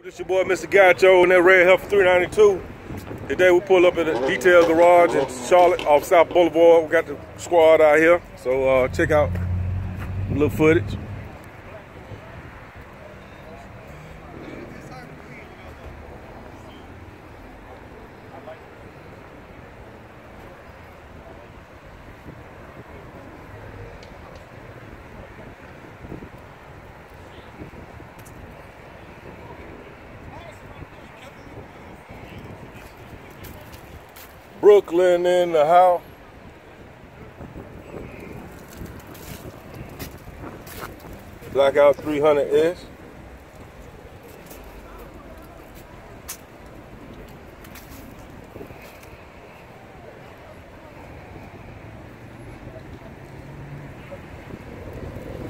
This your boy Mr. Gacho and that Red Heifer 392. Today we pull up at a detail garage in Charlotte off South Boulevard. We got the squad out here. So uh, check out a little footage. Brooklyn in the house. Blackout 300 is.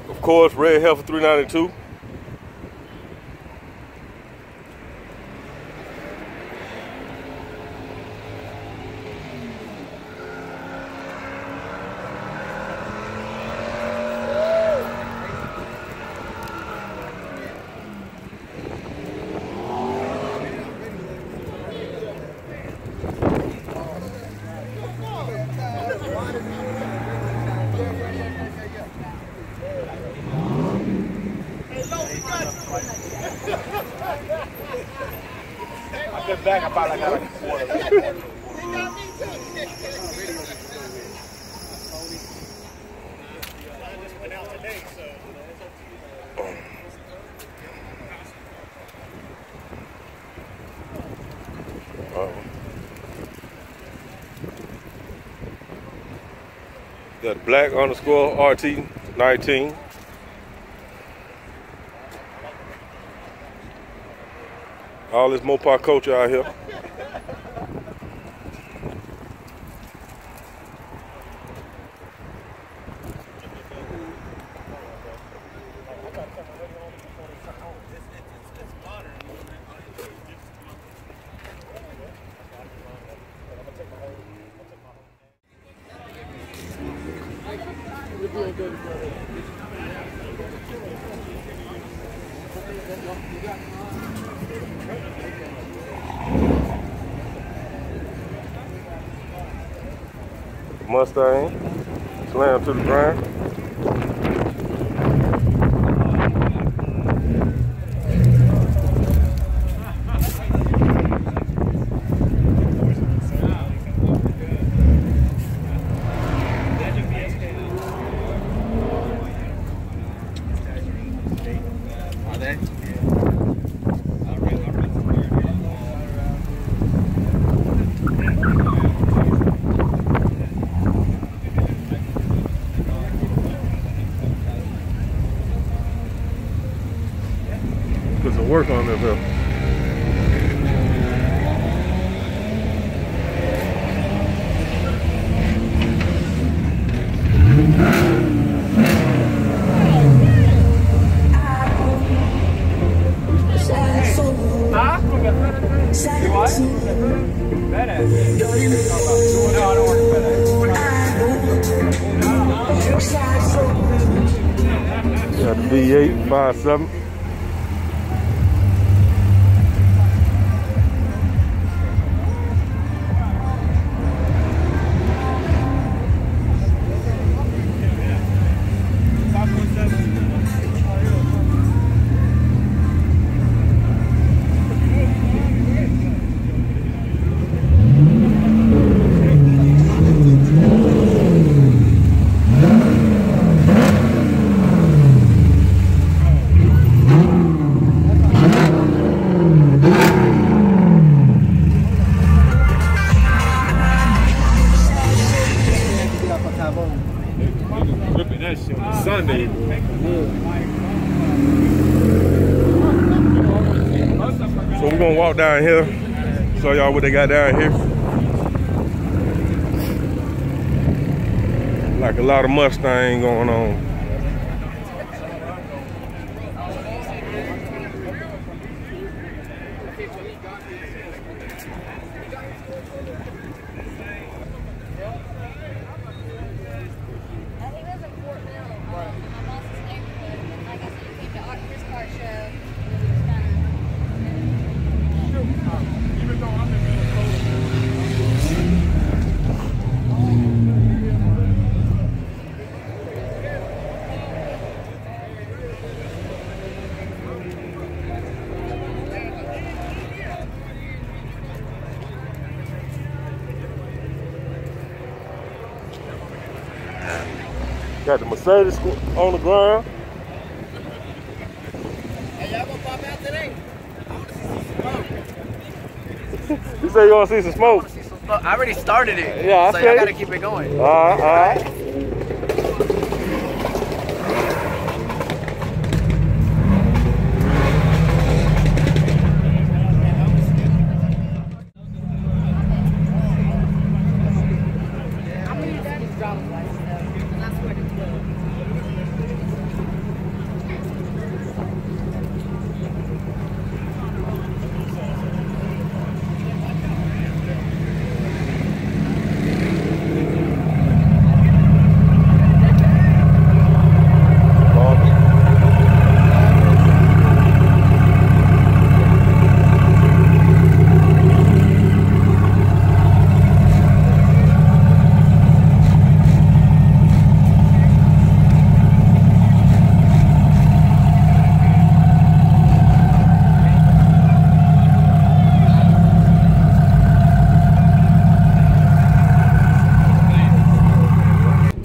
Of course, Red Heifer 392. I got like a quarter. Got black underscore RT 19. All this Mopar culture out here. Mustang, slam to the ground. V8 down here, show y'all what they got down here. Like a lot of Mustang going on. Got the on the ground. Hey, y'all gonna pop out today? I wanna see some smoke. You say you want to see some smoke? wanna see some smoke. I already started it. Yeah, I so see. y'all gotta keep it going. All right, all right. I'm gonna use these driver's license though, because I swear to God.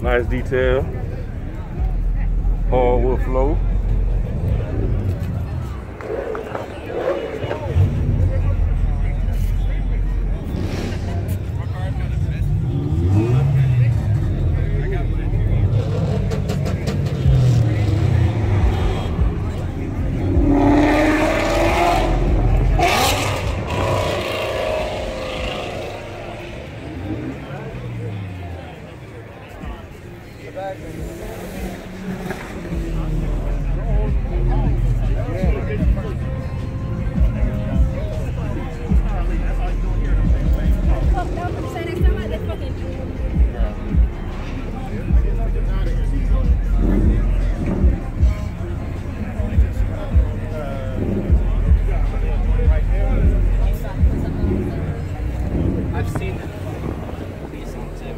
Nice detail. Hardwood flow. I've seen them. These ones, yeah.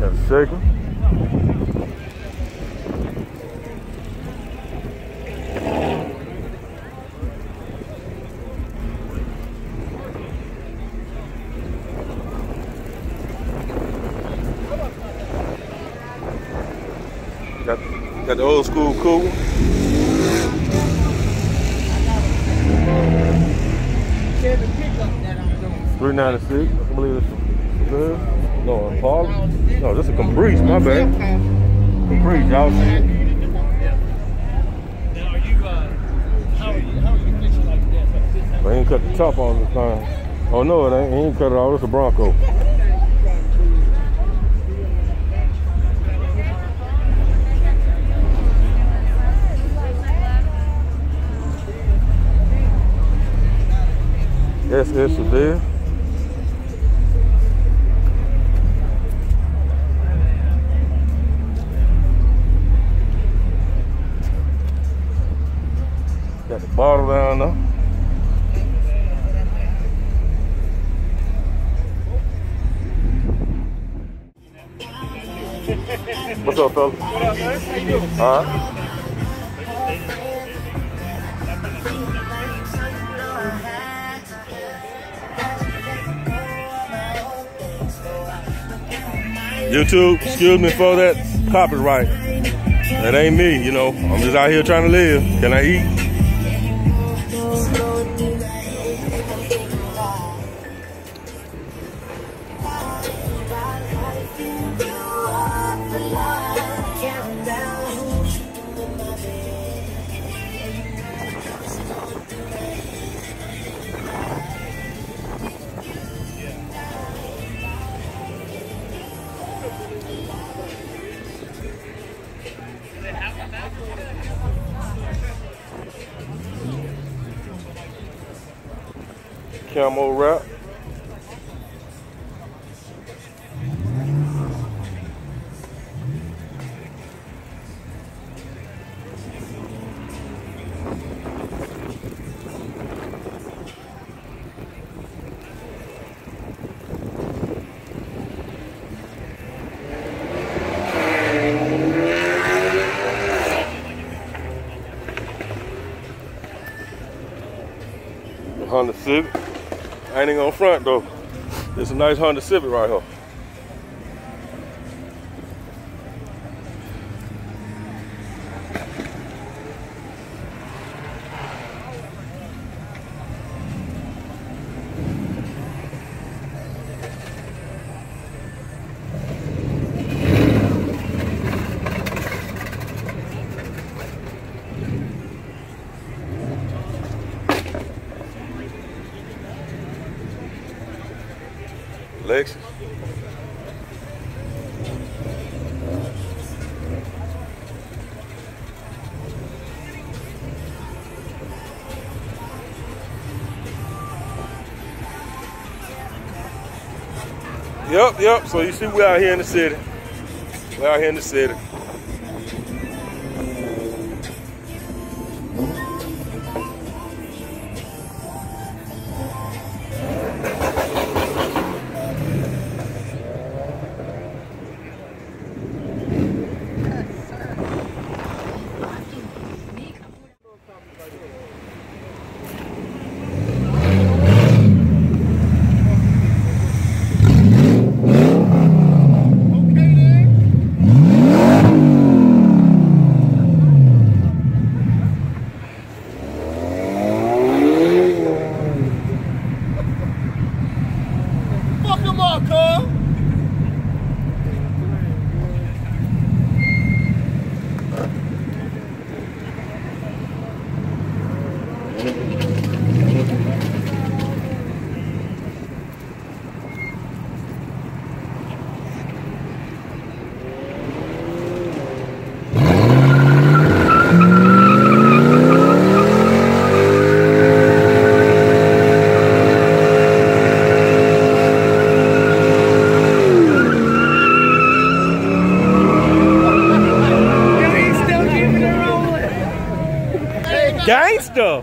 Got a shaker. Got, the old school cool. I'm doing. 396. I believe it's good. No. No, this is a Caprice, my bad. Caprice, y'all see it? Now, how you, how you They ain't cut the top on this thing. Oh no, it ain't. He ain't cut it off. It's a Bronco. SS Chevelle. Got the bottle down there. What's up, fella? What up, man? How you doing? YouTube, excuse me for that copyright. That ain't me, you know. I'm just out here trying to live. Can I eat? camo wrap. Honda Civic. I ain't even gonna front though. It's a nice Honda Civic right here. Lexus. Yep, yep. So you see we out here in the city. We out here in the city. Gangster.